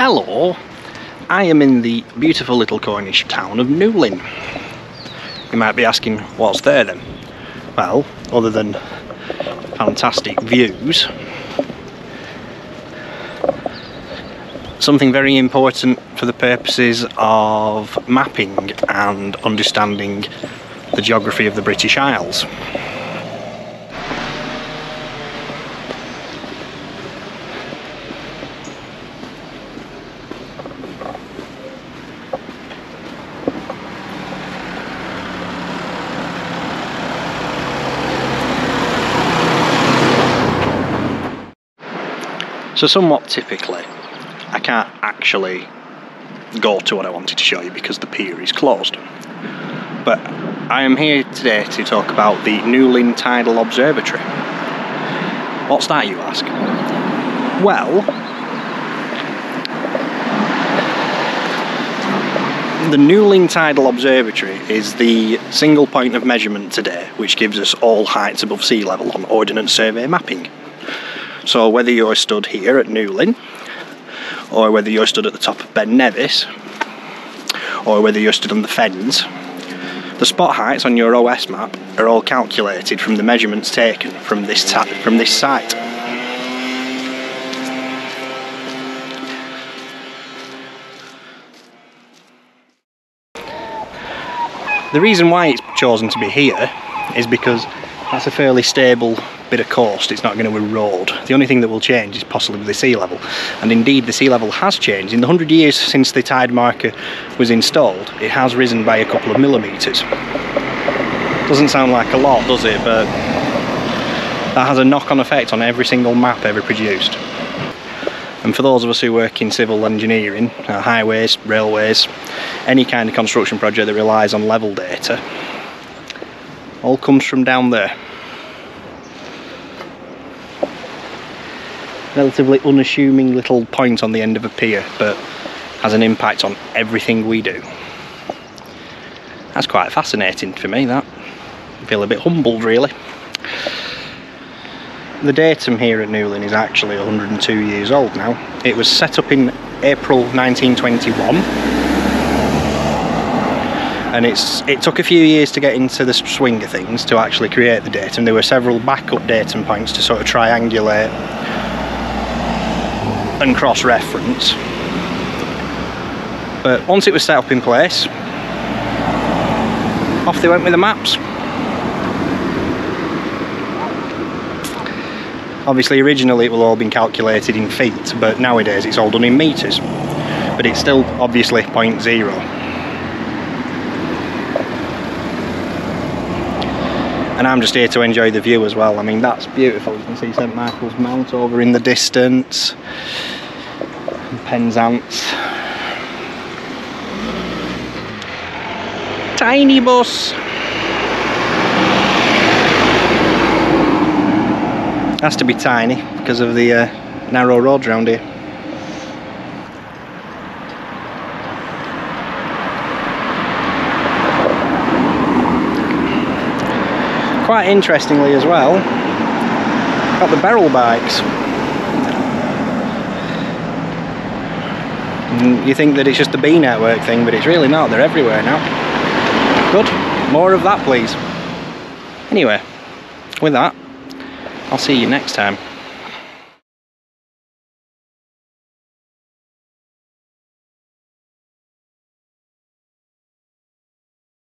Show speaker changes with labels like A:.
A: Hello, I am in the beautiful little Cornish town of Newlyn. You might be asking, what's there then? Well, other than fantastic views, something very important for the purposes of mapping and understanding the geography of the British Isles. So somewhat typically, I can't actually go to what I wanted to show you because the pier is closed. But I am here today to talk about the Newlyn Tidal Observatory. What's that, you ask? Well, the Newlyn Tidal Observatory is the single point of measurement today which gives us all heights above sea level on Ordnance Survey mapping. So whether you're stood here at Newlyn, or whether you're stood at the top of Ben Nevis, or whether you're stood on the Fens, the spot heights on your OS map are all calculated from the measurements taken from this from this site. The reason why it's chosen to be here is because that's a fairly stable bit of coast, it's not going to erode. The only thing that will change is possibly the sea level. And indeed the sea level has changed. In the 100 years since the tide marker was installed, it has risen by a couple of millimetres. Doesn't sound like a lot, does it? But that has a knock-on effect on every single map ever produced. And for those of us who work in civil engineering, uh, highways, railways, any kind of construction project that relies on level data, all comes from down there. Relatively unassuming little point on the end of a pier, but has an impact on everything we do. That's quite fascinating for me, that. I feel a bit humbled, really. The datum here at Newlyn is actually 102 years old now. It was set up in April 1921 and it's it took a few years to get into the swing of things to actually create the datum. There were several backup datum points to sort of triangulate and cross-reference. But once it was set up in place, off they went with the maps. Obviously originally it will all been calculated in feet, but nowadays it's all done in metres. But it's still obviously point zero. And I'm just here to enjoy the view as well. I mean, that's beautiful. You can see St Michael's Mount over in the distance, Penzance. Tiny bus. Has to be tiny because of the uh, narrow roads around here. Quite interestingly as well, got the Beryl bikes. And you think that it's just the B network thing, but it's really not. They're everywhere now. Good. More of that, please. Anyway, with that, I'll see you next time.